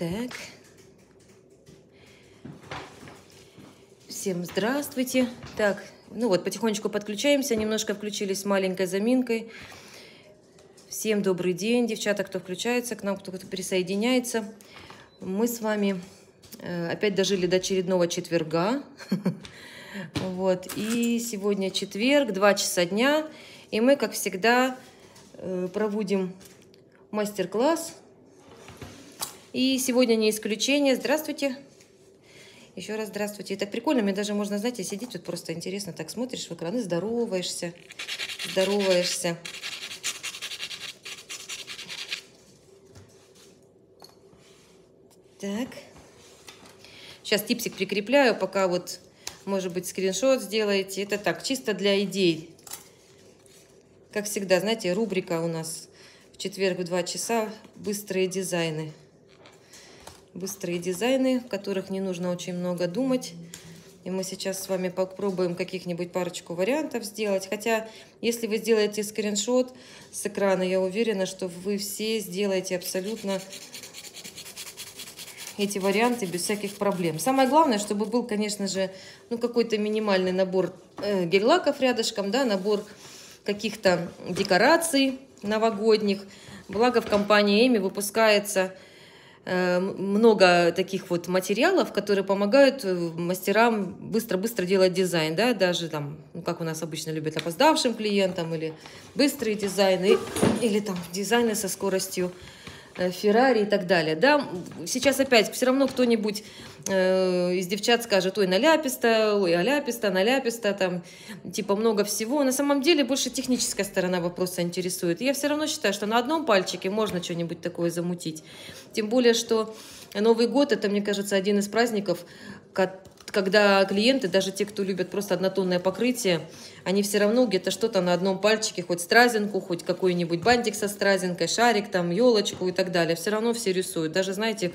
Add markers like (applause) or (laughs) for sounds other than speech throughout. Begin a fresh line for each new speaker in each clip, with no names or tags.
Так. Всем здравствуйте. Так, ну вот, потихонечку подключаемся. Немножко включились с маленькой заминкой. Всем добрый день, девчата, кто включается к нам, кто присоединяется. Мы с вами э, опять дожили до очередного четверга. (laughs) Вот, и сегодня четверг, 2 часа дня. И мы, как всегда, э, проводим мастер-класс и сегодня не исключение. Здравствуйте. Еще раз здравствуйте. так прикольно, мне даже можно, знаете, сидеть тут просто интересно, так смотришь в экран и здороваешься, здороваешься. Так. Сейчас типсик прикрепляю, пока вот, может быть, скриншот сделаете. Это так, чисто для идей. Как всегда, знаете, рубрика у нас в четверг в 2 часа «Быстрые дизайны» быстрые дизайны, в которых не нужно очень много думать. И мы сейчас с вами попробуем каких-нибудь парочку вариантов сделать. Хотя, если вы сделаете скриншот с экрана, я уверена, что вы все сделаете абсолютно эти варианты без всяких проблем. Самое главное, чтобы был, конечно же, ну какой-то минимальный набор э, гель-лаков рядышком, да, набор каких-то декораций новогодних. Благо в компании Эми выпускается много таких вот материалов, которые помогают э, мастерам быстро-быстро делать дизайн, да, даже там, ну, как у нас обычно любят, опоздавшим клиентам, или быстрые дизайны, или там дизайны со скоростью. Э, Феррари и так далее. Да, сейчас опять все равно кто-нибудь э, из девчат скажет, ой, наляписто, ой, аляписто, наляписто, там, типа много всего. На самом деле больше техническая сторона вопроса интересует. я все равно считаю, что на одном пальчике можно что-нибудь такое замутить. Тем более, что Новый год, это, мне кажется, один из праздников, когда клиенты, даже те, кто любят просто однотонное покрытие, они все равно где-то что-то на одном пальчике, хоть стразинку, хоть какой-нибудь бантик со стразинкой, шарик, там, елочку и так далее. Все равно все рисуют. Даже, знаете,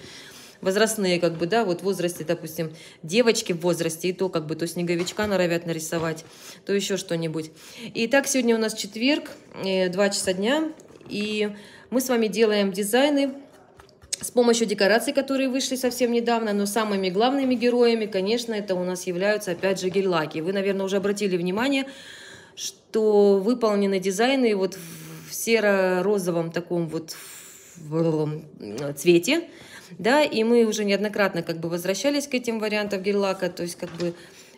возрастные, как бы, да, вот в возрасте, допустим, девочки в возрасте, и то, как бы, то снеговичка норовят нарисовать, то еще что-нибудь. Итак, сегодня у нас четверг, 2 э, часа дня, и мы с вами делаем дизайны с помощью декораций, которые вышли совсем недавно, но самыми главными героями, конечно, это у нас являются опять же гель-лаки. Вы, наверное, уже обратили внимание, что выполнены дизайны вот в серо-розовом таком вот цвете, да, и мы уже неоднократно как бы возвращались к этим вариантам гель-лака, то есть как бы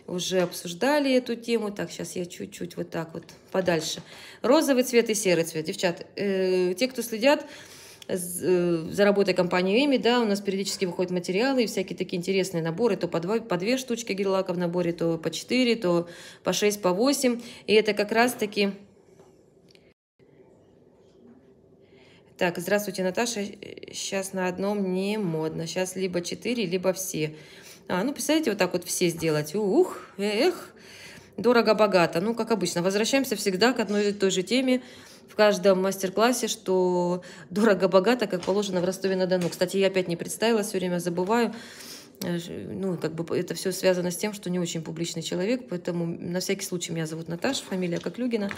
уже обсуждали эту тему. Так, сейчас я чуть-чуть вот так вот подальше. Розовый цвет и серый цвет. Девчат, э, те, кто следят за работой компании Эми, да, у нас периодически выходят материалы и всякие такие интересные наборы, то по, два, по две штучки гель-лака в наборе, то по четыре, то по шесть, по восемь. И это как раз-таки... Так, здравствуйте, Наташа. Сейчас на одном не модно. Сейчас либо четыре, либо все. А, ну, представляете, вот так вот все сделать. Ух, эх, дорого-богато. Ну, как обычно, возвращаемся всегда к одной и той же теме в каждом мастер-классе, что дорого-богато, как положено в Ростове-на-Дону. Кстати, я опять не представила, все время забываю. Э, ну, как бы это все связано с тем, что не очень публичный человек, поэтому на всякий случай меня зовут Наташа, фамилия Коклюгина.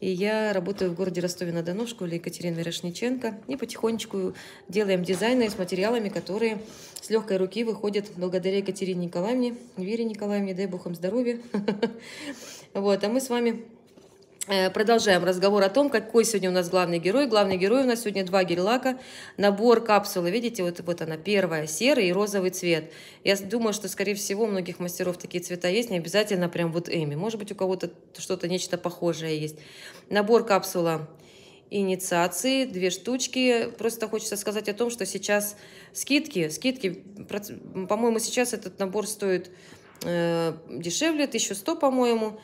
И я работаю в городе Ростове-на-Дону в школе Екатерины Мирошниченко. И потихонечку делаем дизайны с материалами, которые с легкой руки выходят благодаря Екатерине Николаевне, Вере Николаевне, дай бог им здоровья. (laughs) Вот, а мы с вами продолжаем разговор о том, какой сегодня у нас главный герой. Главный герой у нас сегодня два гель-лака, набор капсулы. Видите, вот, вот она первая, серый и розовый цвет. Я думаю, что, скорее всего, у многих мастеров такие цвета есть, не обязательно прям вот Эми. Может быть, у кого-то что-то, нечто похожее есть. Набор капсула инициации, две штучки. Просто хочется сказать о том, что сейчас скидки, скидки, по-моему, сейчас этот набор стоит э, дешевле, 1100, по-моему,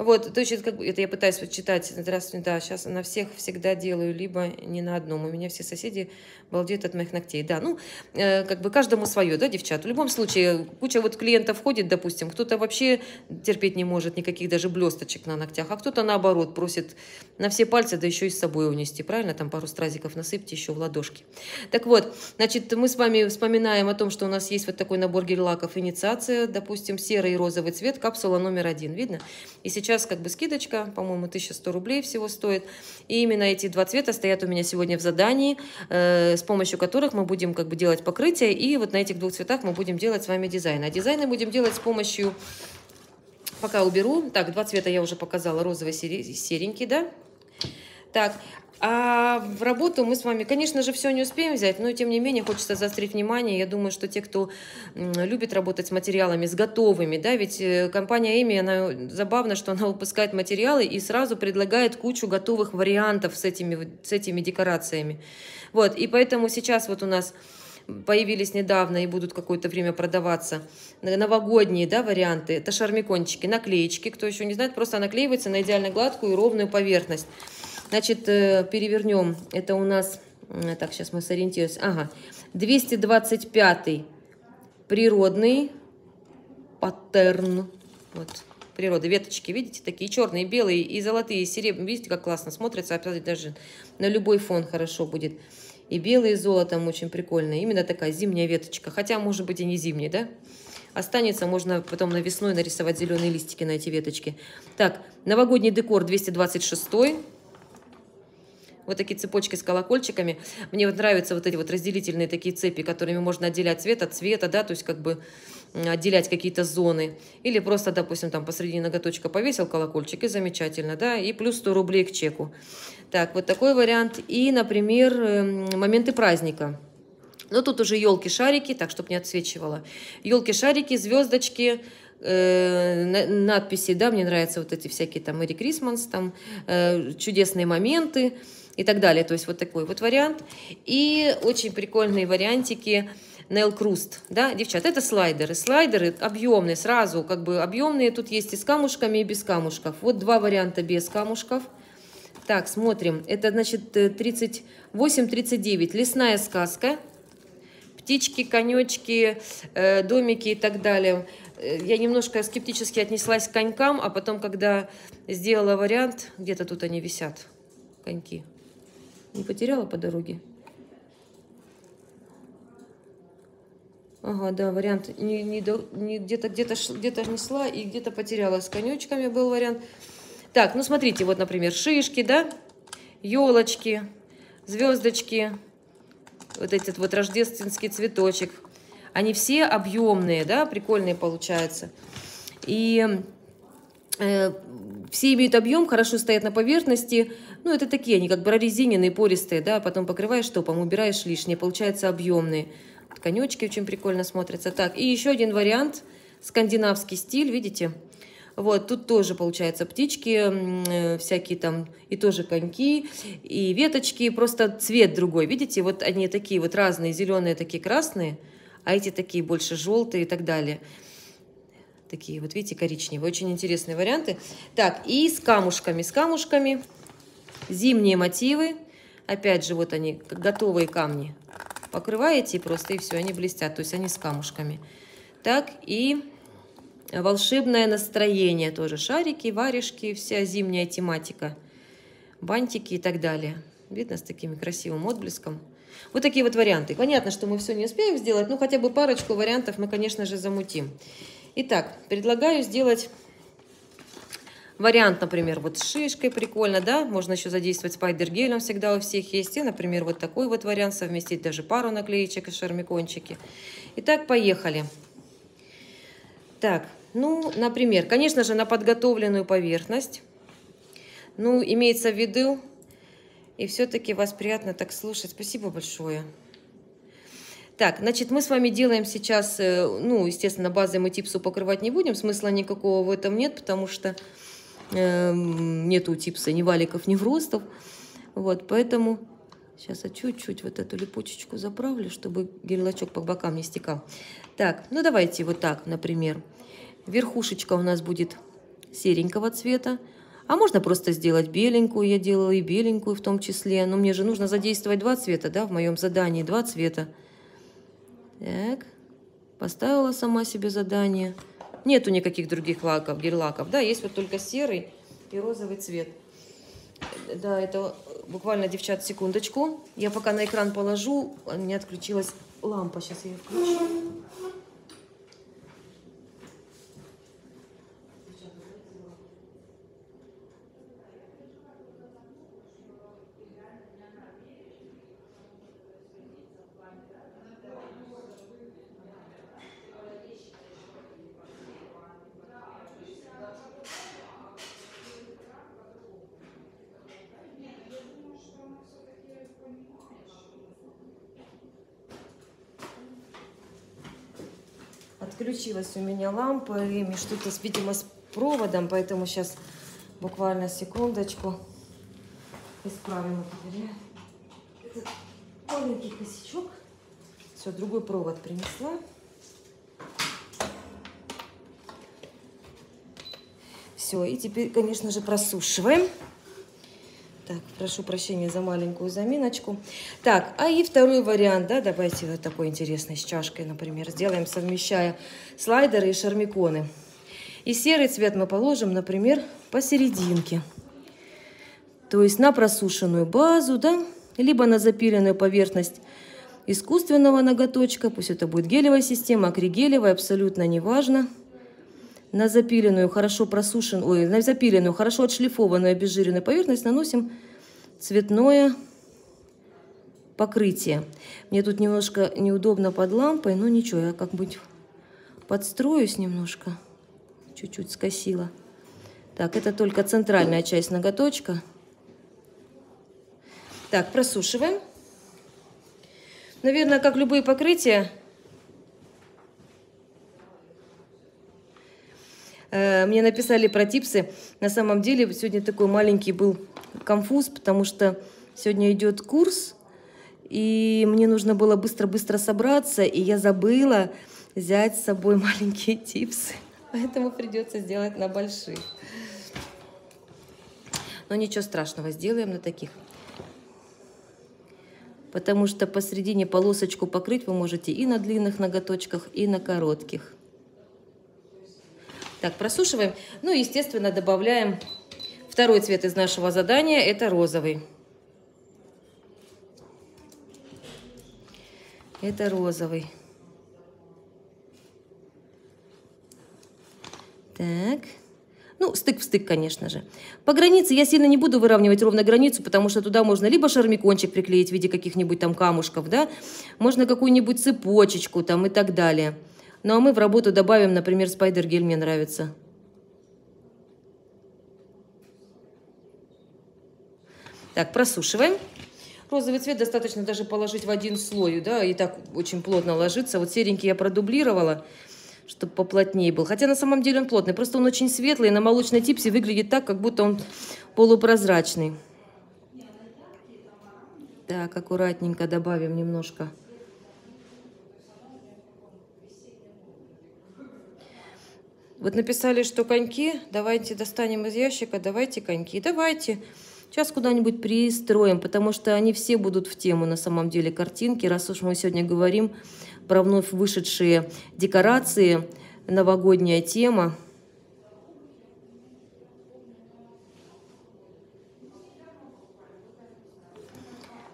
Вот, то есть как бы, это я пытаюсь читать, здравствуйте, да, сейчас на всех всегда делаю, либо не на одном. У меня все соседи балдеют от моих ногтей. Да, ну, э, как бы каждому свое, да, девчат. В любом случае, куча вот клиентов ходит, допустим, кто-то вообще терпеть не может никаких даже блесточек на ногтях, а кто-то наоборот просит на все пальцы, да еще и с собой унести, правильно? Там пару стразиков насыпьте еще в ладошки. Так вот, значит, мы с вами вспоминаем о том, что у нас есть вот такой набор гель-лаков инициация, допустим, серый и розовый цвет, капсула номер один, видно? И сейчас сейчас как бы скидочка, по-моему, 1100 рублей всего стоит. И именно эти два цвета стоят у меня сегодня в задании, э, с помощью которых мы будем как бы делать покрытие. И вот на этих двух цветах мы будем делать с вами дизайн. А дизайны будем делать с помощью... Пока уберу. Так, два цвета я уже показала. Розовый, серенький, да? Так, а в работу мы с вами, конечно же, все не успеем взять, но тем не менее хочется заострить внимание. Я думаю, что те, кто любит работать с материалами, с готовыми, да, ведь э, компания Эми, она забавно, что она выпускает материалы и сразу предлагает кучу готовых вариантов с этими, с этими декорациями. Вот, и поэтому сейчас вот у нас появились недавно и будут какое-то время продаваться новогодние да, варианты. Это шармикончики, наклеечки. Кто еще не знает, просто наклеивается на идеально гладкую и ровную поверхность. Значит, э, перевернем. Это у нас... Так, сейчас мы сориентируемся. Ага. 225 природный паттерн. Вот, природа. Веточки, видите, такие черные, белые и золотые, и серебряные. Видите, как классно смотрится. Опять даже на любой фон хорошо будет. И белый, и золотом очень прикольно. Именно такая зимняя веточка. Хотя, может быть, и не зимняя, да? Останется, можно потом на весной нарисовать зеленые листики на эти веточки. Так, новогодний декор 226 вот такие цепочки с колокольчиками. Мне вот нравятся вот эти вот разделительные такие цепи, которыми можно отделять цвет от цвета, да, то есть как бы отделять какие-то зоны. Или просто, допустим, там посреди ноготочка повесил колокольчик, и замечательно, да, и плюс 100 рублей к чеку. Так, вот такой вариант. И, например, эм, моменты праздника. Ну, тут уже елки-шарики, так, чтобы не отсвечивало. Елки-шарики, звездочки, э, надписи, да, мне нравятся вот эти всякие там Мэри Крисманс, там э, чудесные моменты и так далее. То есть вот такой вот вариант. И очень прикольные вариантики Nail Crust, да, девчат, это слайдеры. Слайдеры объемные, сразу как бы объемные. Тут есть и с камушками, и без камушков. Вот два варианта без камушков. Так, смотрим. Это, значит, 38-39. Э, Лесная сказка. Птички, конечки, э, домики и так далее. Э, я немножко скептически отнеслась к конькам, а потом, когда сделала вариант, где-то тут они висят, коньки. Не потеряла по дороге? Ага, да, вариант не, не, не, где-то где-то где-то несла и где-то потеряла. С конючками был вариант. Так, ну смотрите, вот, например, шишки, да, елочки, звездочки, вот этот вот рождественский цветочек. Они все объемные, да, прикольные получаются. И э, все имеют объем, хорошо стоят на поверхности. Ну, это такие, они как бы прорезиненные, пористые, да, потом покрываешь топом, убираешь лишнее, получается объемные. Конечки очень прикольно смотрятся. Так, и еще один вариант, скандинавский стиль, видите? Вот, тут тоже, получается, птички, э, всякие там, и тоже коньки, и веточки, просто цвет другой. Видите, вот они такие вот разные, зеленые, такие красные, а эти такие больше желтые и так далее. Такие вот, видите, коричневые. Очень интересные варианты. Так, и с камушками. С камушками зимние мотивы. Опять же, вот они, готовые камни. Покрываете просто, и все, они блестят. То есть они с камушками. Так, и волшебное настроение тоже. Шарики, варежки, вся зимняя тематика. Бантики и так далее. Видно, с таким красивым отблеском. Вот такие вот варианты. Понятно, что мы все не успеем сделать, но хотя бы парочку вариантов мы, конечно же, замутим. Итак, предлагаю сделать вариант, например, вот с шишкой прикольно, да, можно еще задействовать спайдер-гелем, всегда у всех есть, и, например, вот такой вот вариант, совместить даже пару наклеечек и шармикончики. Итак, поехали. Так, ну, например, конечно же, на подготовленную поверхность, ну, имеется в виду, и все-таки вас приятно так слушать. Спасибо большое. Так, значит, мы с вами делаем сейчас, э, ну, естественно, базой мы типсу покрывать не будем, смысла никакого в этом нет, потому что э, нету типса ни валиков, ни вростов. Вот, поэтому сейчас я чуть-чуть вот эту липучечку заправлю, чтобы гель-лачок по бокам не стекал. Так, ну давайте вот так, например. Верхушечка у нас будет серенького цвета. А можно просто сделать беленькую, я делала и беленькую в том числе. Но мне же нужно задействовать два цвета, да, в моем задании два цвета. Так, поставила сама себе задание. Нету никаких других лаков, гель-лаков. Да, есть вот только серый и розовый цвет. Да, это буквально, девчат, секундочку. Я пока на экран положу, у меня отключилась лампа. Сейчас я ее включу. Отключилась у меня лампа, и что-то, видимо, с проводом, поэтому сейчас буквально секундочку исправим этот маленький косячок. Все, другой провод принесла. Все, и теперь, конечно же, просушиваем. Прошу прощения за маленькую заминочку. Так, а и второй вариант, да, давайте вот такой интересный с чашкой, например, сделаем, совмещая слайдеры и шармиконы. И серый цвет мы положим, например, посерединке. То есть на просушенную базу, да, либо на запиленную поверхность искусственного ноготочка, пусть это будет гелевая система, акригелевая, абсолютно неважно. На запиленную, хорошо просушенную, ой, на запиленную, хорошо отшлифованную, обезжиренную поверхность наносим цветное покрытие. Мне тут немножко неудобно под лампой, но ничего, я как-нибудь подстроюсь немножко. Чуть-чуть скосила. Так, это только центральная часть ноготочка. Так, просушиваем. Наверное, как любые покрытия, мне написали про типсы. На самом деле, сегодня такой маленький был конфуз, потому что сегодня идет курс, и мне нужно было быстро-быстро собраться, и я забыла взять с собой (laughs) маленькие типсы. Поэтому придется сделать на больших. Но ничего страшного, сделаем на таких потому что посередине полосочку покрыть вы можете и на длинных ноготочках, и на коротких. Так, просушиваем. Ну, естественно, добавляем второй цвет из нашего задания, это розовый. Это розовый. Так. Ну, стык в стык, конечно же. По границе я сильно не буду выравнивать ровно границу, потому что туда можно либо шармикончик приклеить в виде каких-нибудь там камушков, да, можно какую-нибудь цепочечку там и так далее. Ну, а мы в работу добавим, например, спайдер-гель мне нравится. Так, просушиваем. Розовый цвет достаточно даже положить в один слой, да, и так очень плотно ложится. Вот серенький я продублировала чтобы поплотнее был. Хотя на самом деле он плотный, просто он очень светлый, на молочной типсе выглядит так, как будто он полупрозрачный. Так, аккуратненько добавим немножко. Вот написали, что коньки, давайте достанем из ящика, давайте коньки, давайте. Сейчас куда-нибудь пристроим, потому что они все будут в тему на самом деле картинки, раз уж мы сегодня говорим про вновь вышедшие декорации, новогодняя тема.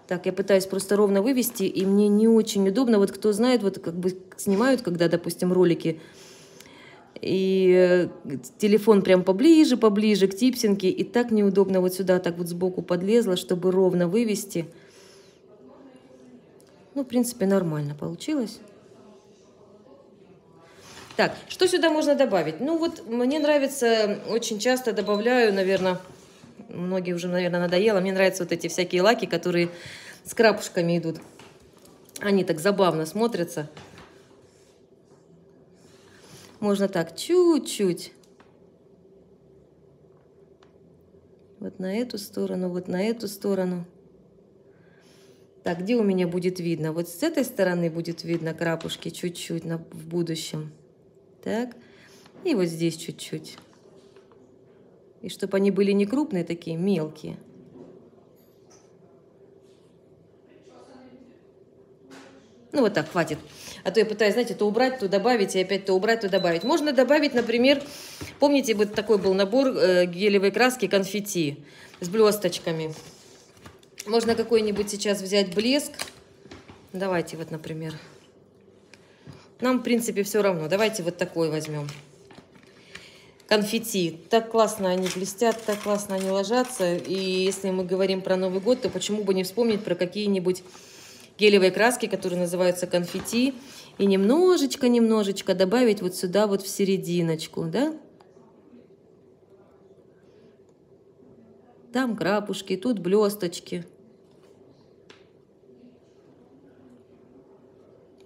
Так, я пытаюсь просто ровно вывести, и мне не очень удобно. Вот кто знает, вот как бы снимают, когда, допустим, ролики, и э, телефон прям поближе, поближе к типсинке, и так неудобно вот сюда так вот сбоку подлезла, чтобы ровно вывести. Ну, в принципе, нормально получилось. Так, что сюда можно добавить? Ну вот мне нравится, очень часто добавляю, наверное, многие уже, наверное, надоело, мне нравятся вот эти всякие лаки, которые с крапушками идут. Они так забавно смотрятся. Можно так, чуть-чуть. Вот на эту сторону, вот на эту сторону. Так, где у меня будет видно? Вот с этой стороны будет видно крапушки чуть-чуть в будущем. Так. И вот здесь чуть-чуть. И чтобы они были не крупные, такие мелкие. Ну вот так, хватит. А то я пытаюсь, знаете, то убрать, то добавить, и опять то убрать, то добавить. Можно добавить, например, помните, вот такой был набор э, гелевой краски конфетти с блесточками. Можно какой-нибудь сейчас взять блеск. Давайте вот, например, нам, в принципе, все равно. Давайте вот такой возьмем. Конфетти. Так классно они блестят, так классно они ложатся. И если мы говорим про Новый год, то почему бы не вспомнить про какие-нибудь гелевые краски, которые называются конфетти. И немножечко-немножечко добавить вот сюда, вот в серединочку, да? Там крапушки, тут блесточки.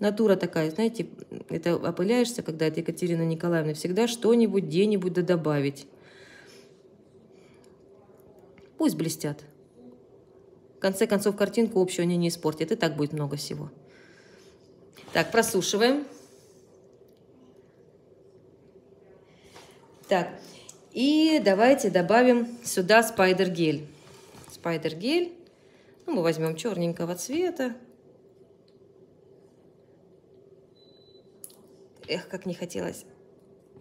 натура такая, знаете, это опыляешься, когда это Екатерина Николаевна, всегда что-нибудь, где-нибудь да добавить. Пусть блестят. Конце концов, картинку общую они не испортят, и так будет много всего. Так, просушиваем. Так, и давайте добавим сюда спайдер-гель. Спайдер-гель. Ну, мы возьмем черненького цвета. Эх, как не хотелось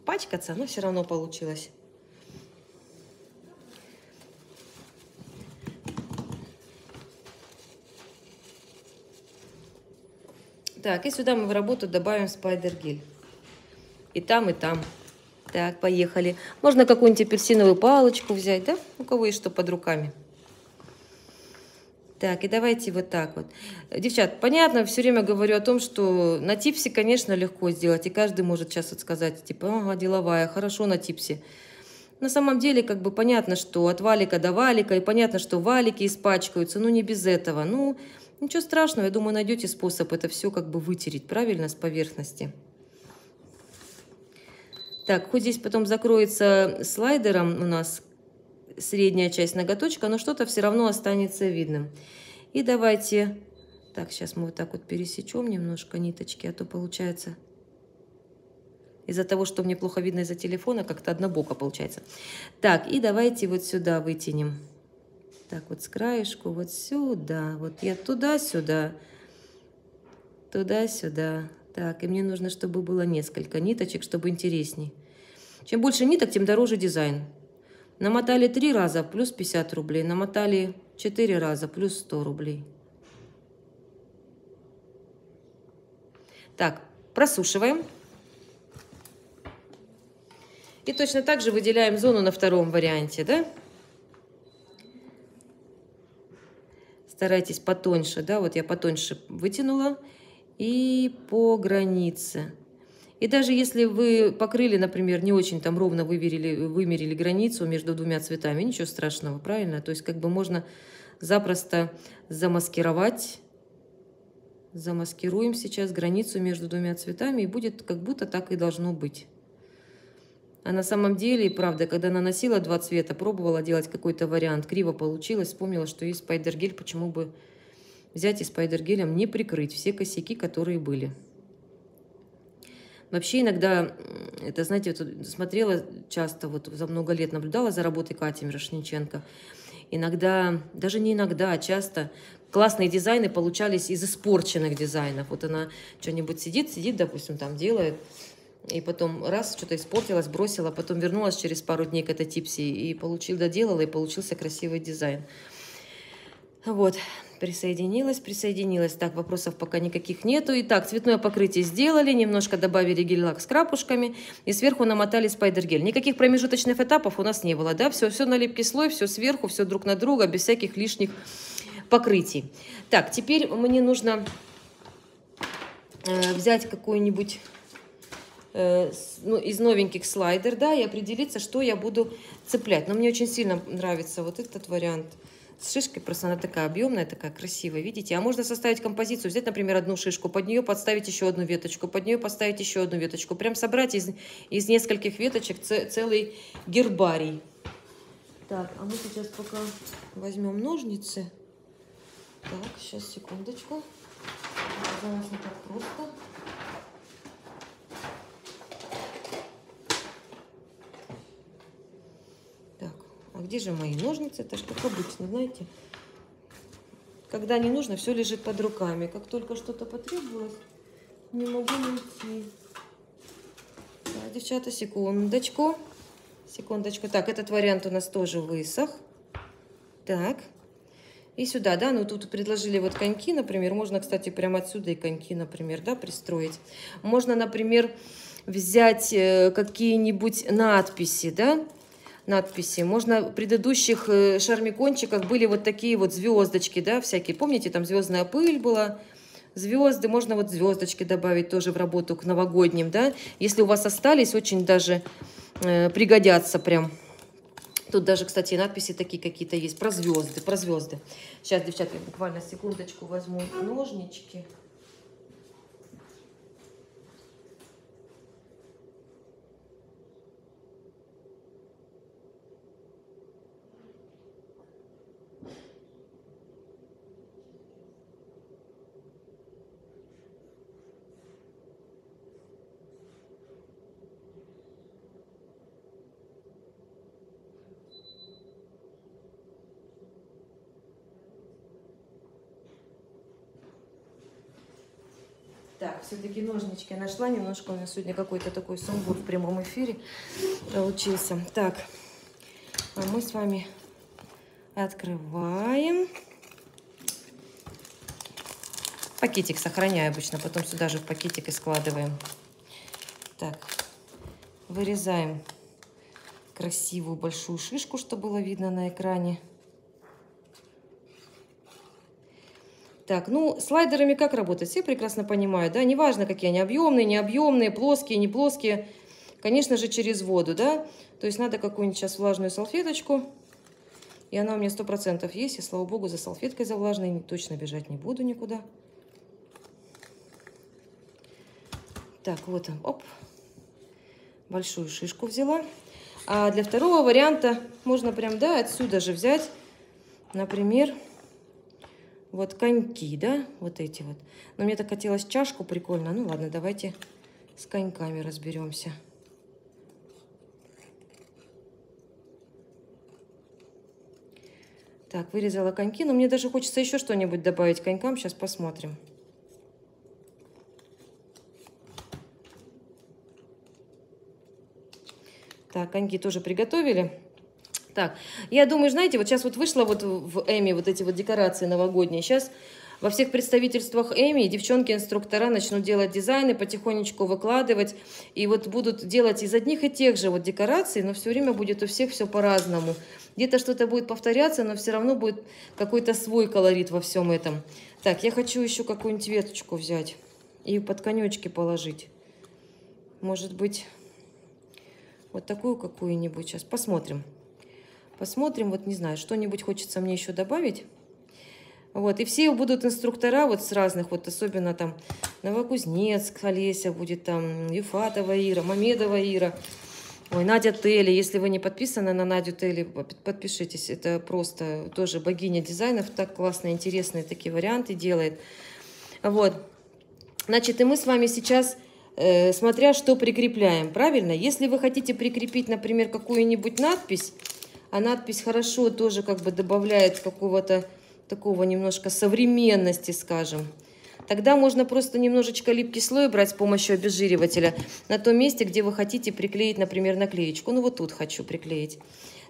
пачкаться, но все равно получилось. Так, и сюда мы в работу добавим спайдер-гель. И там, и там. Так, поехали. Можно какую-нибудь апельсиновую палочку взять, да? У кого есть что под руками. Так, и давайте вот так вот. Девчат, понятно, все время говорю о том, что на типсе, конечно, легко сделать. И каждый может сейчас вот сказать, типа, ага, деловая, хорошо на типсе. На самом деле, как бы понятно, что от валика до валика, и понятно, что валики испачкаются, ну не без этого. Ну, ничего страшного, я думаю, найдете способ это все как бы вытереть, правильно, с поверхности. Так, хоть здесь потом закроется слайдером у нас средняя часть ноготочка, но что-то все равно останется видным. И давайте... Так, сейчас мы вот так вот пересечем немножко ниточки, а то получается... Из-за того, что мне плохо видно из-за телефона, как-то однобоко получается. Так, и давайте вот сюда вытянем. Так, вот с краешку, вот сюда. Вот я туда-сюда. Туда-сюда. Так, и мне нужно, чтобы было несколько ниточек, чтобы интересней. Чем больше ниток, тем дороже дизайн. Намотали три раза, плюс 50 рублей. Намотали четыре раза, плюс 100 рублей. Так, просушиваем. И точно так же выделяем зону на втором варианте, да? Старайтесь потоньше, да, вот я потоньше вытянула. И по границе. И даже если вы покрыли, например, не очень там ровно выверили, вымерили границу между двумя цветами, ничего страшного, правильно? То есть как бы можно запросто замаскировать. Замаскируем сейчас границу между двумя цветами, и будет как будто так и должно быть. А на самом деле, и правда, когда наносила два цвета, пробовала делать какой-то вариант, криво получилось, вспомнила, что есть спайдергель, почему бы взять и спайдергелем не прикрыть все косяки, которые были. Вообще иногда, это, знаете, вот смотрела часто, вот за много лет наблюдала за работой Кати Мирошниченко. Иногда, даже не иногда, а часто классные дизайны получались из испорченных дизайнов. Вот она что-нибудь сидит, сидит, допустим, там делает, и потом раз что-то испортилась, бросила, потом вернулась через пару дней к этой типси и получил, доделала, и получился красивый дизайн. Вот. Присоединилась, присоединилась. Так, вопросов пока никаких нету. Итак, цветное покрытие сделали, немножко добавили гель-лак с крапушками и сверху намотали спайдер-гель. Никаких промежуточных этапов у нас не было, да? Все, все на липкий слой, все сверху, все друг на друга, без всяких лишних покрытий. Так, теперь мне нужно э, взять какой-нибудь э, ну, из новеньких слайдер, да, и определиться, что я буду цеплять. Но мне очень сильно нравится вот этот вариант – с шишкой, просто она такая объемная, такая красивая, видите? А можно составить композицию, взять, например, одну шишку, под нее подставить еще одну веточку, под нее поставить еще одну веточку. Прям собрать из, из нескольких веточек целый гербарий. Так, а мы сейчас пока возьмем ножницы. Так, сейчас, секундочку. Оказалось не так просто. А где же мои ножницы? Это же как обычно, знаете. Когда не нужно, все лежит под руками. Как только что-то потребовалось, не могу найти. Да, девчата, секундочку. Секундочку. Так, этот вариант у нас тоже высох. Так. И сюда, да, ну тут предложили вот коньки, например. Можно, кстати, прямо отсюда и коньки, например, да, пристроить. Можно, например, взять э, какие-нибудь надписи, да, надписи. Можно в предыдущих э, шармикончиках были вот такие вот звездочки, да, всякие. Помните, там звездная пыль была, звезды. Можно вот звездочки добавить тоже в работу к новогодним, да. Если у вас остались, очень даже э, пригодятся прям. Тут даже, кстати, надписи такие какие-то есть про звезды, про звезды. Сейчас, девчата, я буквально секундочку возьму ножнички. Так, все-таки ножнички нашла. Немножко у меня сегодня какой-то такой сумбур в прямом эфире получился. Так, а мы с вами открываем. Пакетик сохраняю обычно, потом сюда же в пакетик и складываем. Так, вырезаем красивую большую шишку, чтобы было видно на экране. Так, ну, слайдерами как работать? Все прекрасно понимают, да? Неважно, какие они, объемные, необъемные, плоские, не плоские. Конечно же, через воду, да? То есть надо какую-нибудь сейчас влажную салфеточку. И она у меня сто процентов есть. И, слава богу, за салфеткой за влажной точно бежать не буду никуда. Так, вот он, оп. Большую шишку взяла. А для второго варианта можно прям, да, отсюда же взять, например, вот коньки, да, вот эти вот. Но мне так хотелось чашку прикольно. Ну ладно, давайте с коньками разберемся. Так, вырезала коньки, но мне даже хочется еще что-нибудь добавить конькам. Сейчас посмотрим. Так, коньки тоже приготовили. Так, я думаю, знаете, вот сейчас вот вышла вот в Эми вот эти вот декорации новогодние. Сейчас во всех представительствах Эми девчонки-инструктора начнут делать дизайны, потихонечку выкладывать. И вот будут делать из одних и тех же вот декораций, но все время будет у всех все по-разному. Где-то что-то будет повторяться, но все равно будет какой-то свой колорит во всем этом. Так, я хочу еще какую-нибудь веточку взять и под конечки положить. Может быть, вот такую какую-нибудь. Сейчас посмотрим. Посмотрим, вот не знаю, что-нибудь хочется мне еще добавить. Вот, и все будут инструктора вот с разных, вот особенно там Новокузнецк, Олеся будет там, Юфатова Ира, Мамедова Ира. Ой, Надя Телли, если вы не подписаны на Надю Телли, подпишитесь. Это просто тоже богиня дизайнов, так классно, интересные такие варианты делает. Вот. Значит, и мы с вами сейчас Э, смотря что прикрепляем, правильно? Если вы хотите прикрепить, например, какую-нибудь надпись, а надпись хорошо тоже как бы добавляет какого-то такого немножко современности, скажем, тогда можно просто немножечко липкий слой брать с помощью обезжиривателя на том месте, где вы хотите приклеить, например, наклеечку. Ну вот тут хочу приклеить.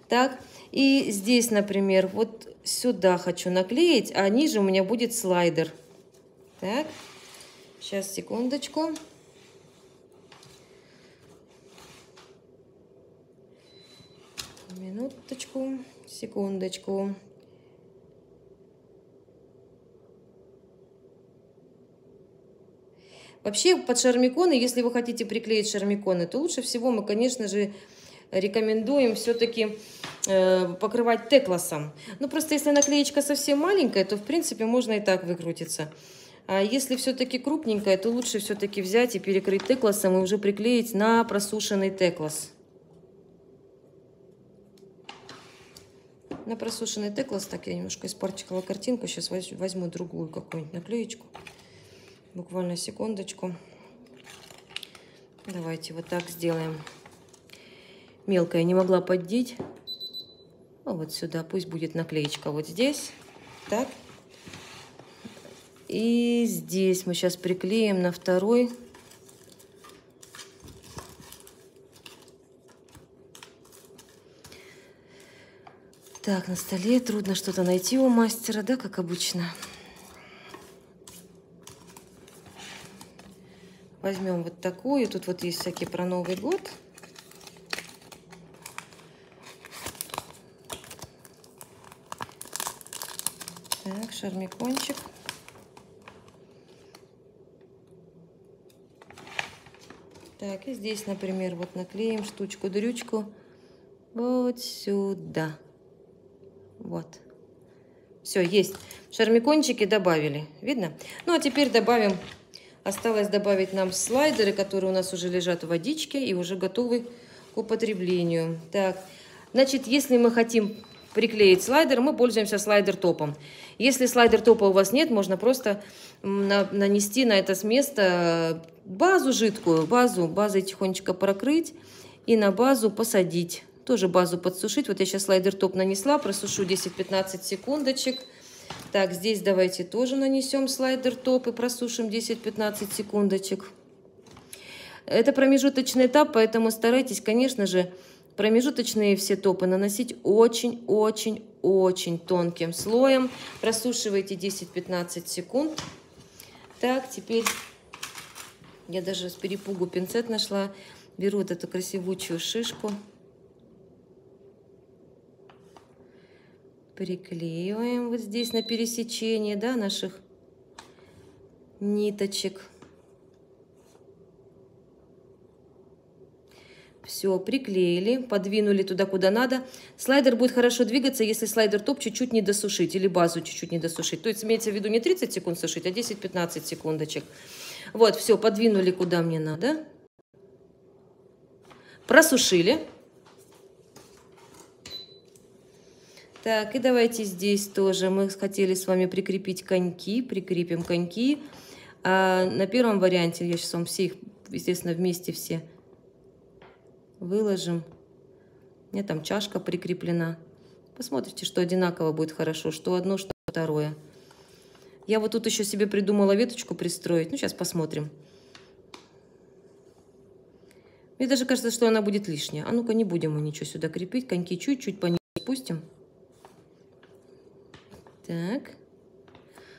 Так, и здесь, например, вот сюда хочу наклеить, а ниже у меня будет слайдер. Так, сейчас, секундочку. Минуточку, секундочку. Вообще под шармиконы, если вы хотите приклеить шармиконы, то лучше всего мы, конечно же, рекомендуем все-таки э, покрывать теклосом. Ну, просто если наклеечка совсем маленькая, то, в принципе, можно и так выкрутиться. А если все-таки крупненькая, то лучше все-таки взять и перекрыть теклосом и уже приклеить на просушенный теклос. На просушенный теклос, так я немножко испортила картинку. Сейчас возьму другую какую-нибудь наклеечку. Буквально секундочку. Давайте вот так сделаем. Мелкая не могла поддеть. А вот сюда пусть будет наклеечка вот здесь. Так. И здесь мы сейчас приклеим на второй Так, на столе трудно что-то найти у мастера, да, как обычно. Возьмем вот такую. Тут вот есть всякие про Новый год. Так, шармикончик. Так, и здесь, например, вот наклеим штучку-дрючку вот сюда. Вот. Все, есть. Шармикончики добавили. Видно? Ну, а теперь добавим... Осталось добавить нам слайдеры, которые у нас уже лежат в водичке и уже готовы к употреблению. Так, значит, если мы хотим приклеить слайдер, мы пользуемся слайдер-топом. Если слайдер-топа у вас нет, можно просто на, нанести на это место базу жидкую, базу, базой тихонечко прокрыть и на базу посадить тоже базу подсушить. Вот я сейчас слайдер топ нанесла, просушу 10-15 секундочек. Так, здесь давайте тоже нанесем слайдер топ и просушим 10-15 секундочек. Это промежуточный этап, поэтому старайтесь, конечно же, промежуточные все топы наносить очень-очень-очень тонким слоем. Просушивайте 10-15 секунд. Так, теперь я даже с перепугу пинцет нашла. Беру вот эту красивучую шишку. Приклеиваем вот здесь на пересечении да, наших ниточек. Все, приклеили, подвинули туда, куда надо. Слайдер будет хорошо двигаться, если слайдер топ чуть-чуть не досушить или базу чуть-чуть не досушить. То есть имеется в виду не 30 секунд сушить, а 10-15 секундочек. Вот, все, подвинули куда мне надо. Просушили. Так, и давайте здесь тоже мы хотели с вами прикрепить коньки. Прикрепим коньки. А на первом варианте, я сейчас вам все их, естественно, вместе все выложим. У меня там чашка прикреплена. Посмотрите, что одинаково будет хорошо, что одно, что второе. Я вот тут еще себе придумала веточку пристроить. Ну, сейчас посмотрим. Мне даже кажется, что она будет лишняя. А ну-ка, не будем мы ничего сюда крепить. Коньки чуть-чуть пониже спустим. Так.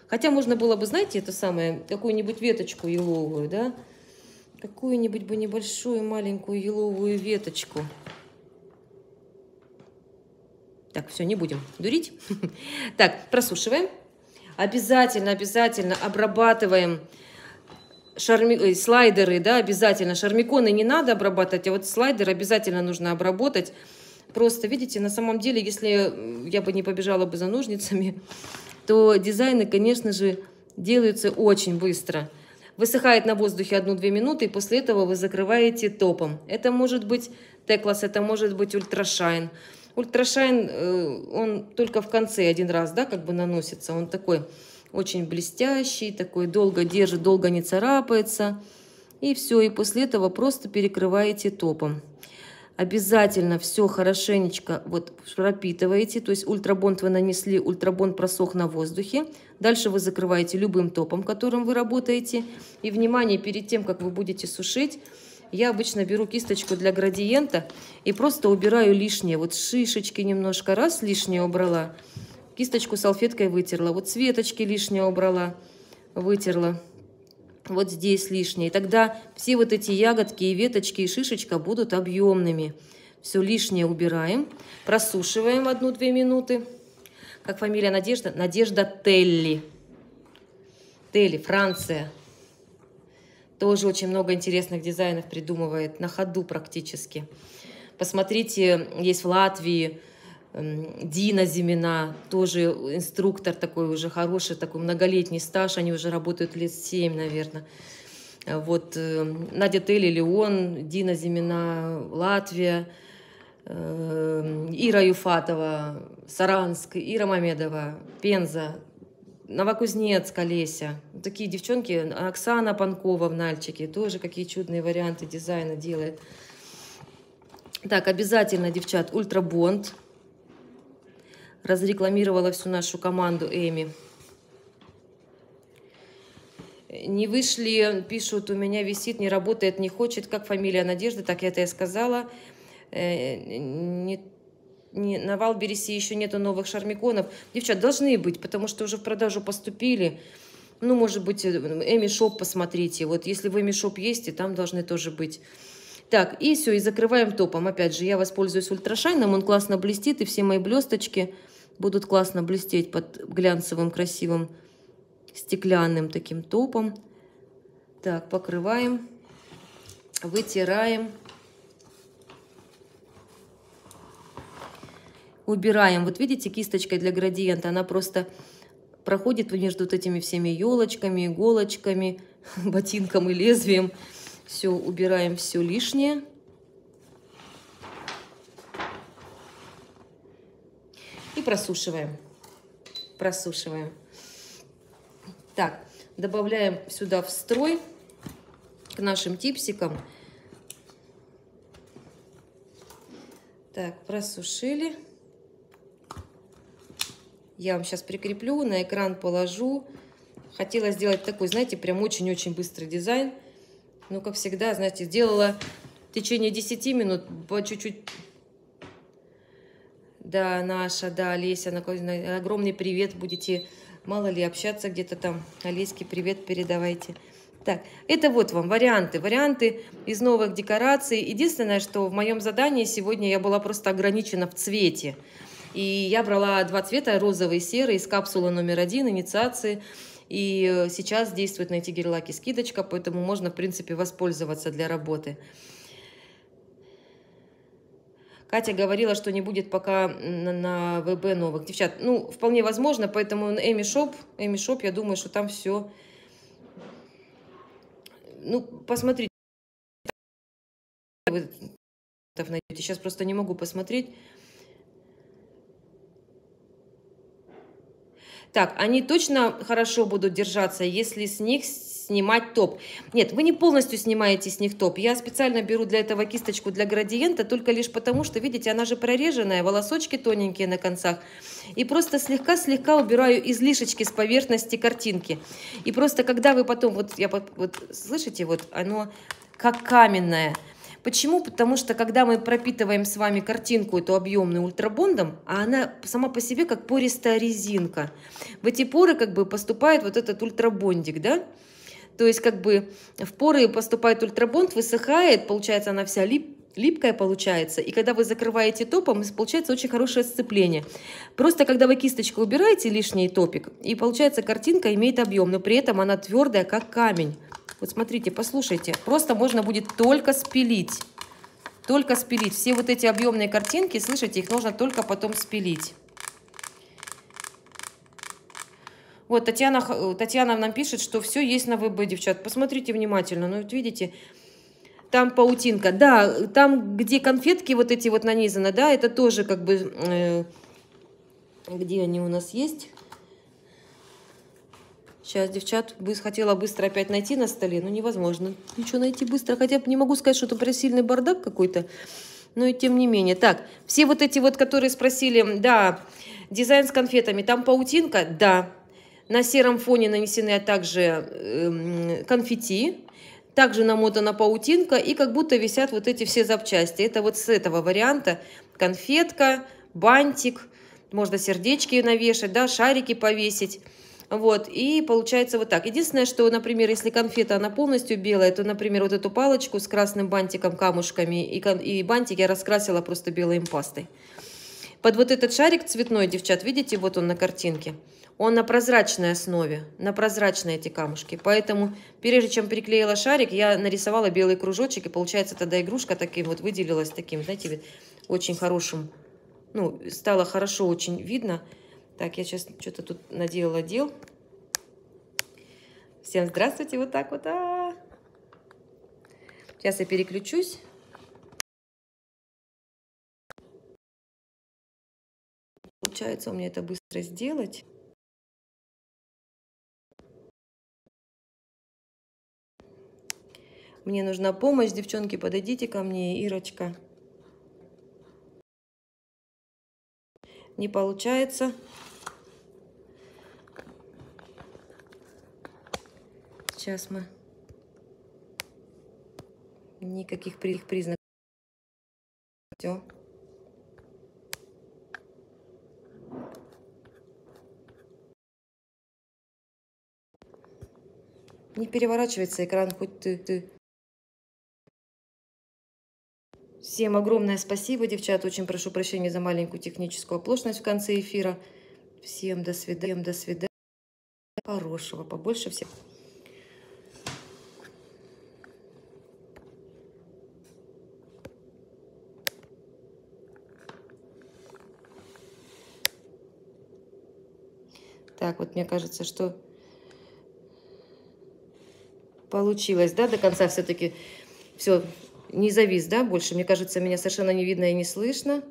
Хотя можно было бы, знаете, это самое, какую-нибудь веточку еловую, да? Какую-нибудь бы небольшую маленькую еловую веточку. Так, все, не будем дурить. (laughs) Так, просушиваем. Обязательно, обязательно обрабатываем шарми... слайдеры, да, обязательно. Шармиконы не надо обрабатывать, а вот слайдер обязательно нужно обработать. Просто, видите, на самом деле, если я бы не побежала бы за ножницами, (laughs) то дизайны, конечно же, делаются очень быстро. Высыхает на воздухе 1-2 минуты, и после этого вы закрываете топом. Это может быть Теклас, это может быть Ultra Shine. Ultra Shine, э, он только в конце один раз, да, как бы наносится. Он такой очень блестящий, такой долго держит, долго не царапается. И все, и после этого просто перекрываете топом. Обязательно все хорошенечко вот пропитываете, то есть ультрабонд вы нанесли, ультрабонд просох на воздухе. Дальше вы закрываете любым топом, которым вы работаете. И, внимание, перед тем, как вы будете сушить, я обычно беру кисточку для градиента и просто убираю лишнее. Вот шишечки немножко раз лишнее убрала, кисточку салфеткой вытерла. Вот светочки лишнее убрала, вытерла. Вот здесь лишнее. И тогда все вот эти ягодки и веточки и шишечка будут объемными. Все лишнее убираем, просушиваем одну-две минуты. Как фамилия Надежда? Надежда Телли. Телли, Франция. Тоже очень много интересных дизайнов придумывает на ходу практически. Посмотрите, есть в Латвии Дина Зимина, тоже инструктор такой уже хороший, такой многолетний стаж, они уже работают лет 7, наверное. Вот эм, Надя Телли, Леон, Дина Зимина, Латвия, эм, Ира Юфатова, Саранск, Ира Мамедова, Пенза, Новокузнецк, Олеся. Такие девчонки. Оксана Панкова в Нальчике. Тоже какие чудные варианты дизайна делает. Так, обязательно, девчат, Ultrabond. Разрекламировала всю нашу команду Emi. Не вышли, пишут, у меня висит, не работает, не хочет. Как фамилия Надежды, так я это и сказала. Э, не не, на Wildberries е еще нету новых шармиконов. Девчат, должны быть, потому что уже в продажу поступили. Ну, может быть, э, Emi Shop посмотрите. Вот если в Emi Shop есть, и там должны тоже быть. Так, и все, и закрываем топом. Опять же, я воспользуюсь ультрашайном, он классно блестит, и все мои блесточки будут классно блестеть под глянцевым, красивым, стеклянным таким топом. Так, покрываем, вытираем. убираем. Вот видите, кисточкой для градиента, она просто проходит между вот этими всеми елочками, иголочками, (laughs) ботинком и лезвием. Все, убираем все лишнее. И просушиваем. Просушиваем. Так, добавляем сюда в строй к нашим типсикам. Так, просушили. Я вам сейчас прикреплю, на экран положу. Хотела сделать такой, знаете, прям очень-очень быстрый дизайн. Ну, как всегда, знаете, сделала в течение 10 минут по чуть-чуть да, наша, да, Олеся, огромный привет, будете, мало ли, общаться где-то там. Олеське привет передавайте. Так, это вот вам варианты. Варианты из новых декораций. Единственное, что в моем задании сегодня я была просто ограничена в цвете. И я брала два цвета, розовый и серый, из капсулы номер один, инициации. И сейчас действует на эти гель-лаки скидочка, поэтому можно, в принципе, воспользоваться для работы. Катя говорила, что не будет пока на, на ВБ новых. Девчат, ну, вполне возможно, поэтому Эми Шоп, Эми Шоп, я думаю, что там все... Ну, посмотрите. Вы найдете. Сейчас просто не могу посмотреть. Так, они точно хорошо будут держаться, если с них снимать топ. Нет, вы не полностью снимаете с них топ. Я специально беру для этого кисточку для градиента, только лишь потому, что, видите, она же прореженная, волосочки тоненькие на концах. И просто слегка-слегка убираю излишечки с поверхности картинки. И просто когда вы потом, вот, я, вот слышите, вот оно как каменное. Почему? Потому что когда мы пропитываем с вами картинку эту объемную ультрабондом, а она сама по себе как пористая резинка, в эти поры как бы поступает вот этот ультрабондик, да? То есть как бы в поры поступает ультрабонд, высыхает, получается она вся лип, липкая получается. И когда вы закрываете топом, получается очень хорошее сцепление. Просто когда вы кисточкой убираете лишний топик, и получается картинка имеет объем, но при этом она твердая, как камень. Вот смотрите, послушайте, просто можно будет только спилить. Только спилить. Все вот эти объемные картинки, слышите, их нужно только потом спилить. Вот, Татьяна, э, Татьяна нам пишет, что все есть на ВБ, девчат. Посмотрите внимательно. Ну, вот видите, там паутинка. Да, там, где конфетки вот эти вот нанизаны, да, это тоже как бы... Э, где они у нас есть? Сейчас, девчат, бы хотела быстро опять найти на столе, но невозможно ничего найти быстро. Хотя не могу сказать, что это прям сильный бардак какой-то, но и тем не менее. Так, все вот эти вот, которые спросили, да, дизайн с конфетами, там паутинка, да, на сером фоне нанесены также э, конфетти, также намотана паутинка и как будто висят вот эти все запчасти. Это вот с этого варианта конфетка, бантик, можно сердечки навешать, да, шарики повесить. Вот, и получается вот так. Единственное, что, например, если конфета, она полностью белая, то, например, вот эту палочку с красным бантиком, камушками и, и бантик я раскрасила просто белой пастой. Под вот этот шарик цветной, девчат, видите, вот он на картинке – он на прозрачной основе, на прозрачные эти камушки. Поэтому, прежде чем приклеила шарик, я нарисовала белый кружочек, и получается тогда игрушка таким вот выделилась таким, знаете, очень хорошим, ну, стало хорошо очень видно. Так, я сейчас что-то тут наделала дел. Всем здравствуйте, вот так вот. А -а -а. Сейчас я переключусь. Получается у меня это быстро сделать. Мне нужна помощь, девчонки, подойдите ко мне, Ирочка. Не получается. Сейчас мы... Никаких признаков. Все. Не переворачивается экран, хоть ты, ты Всем огромное спасибо, девчат. Очень прошу прощения за маленькую техническую оплошность в конце эфира. Всем до свидания. До свидания. Хорошего. Побольше всех. Так, вот мне кажется, что получилось, да, до конца все-таки все не завис, да, больше. Мне кажется, меня совершенно не видно и не слышно.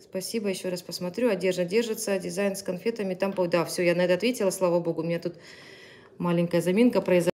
Спасибо, еще раз посмотрю. Одежда держится, дизайн с конфетами. Там, да, все, я на это ответила, слава богу. У меня тут маленькая заминка произошла.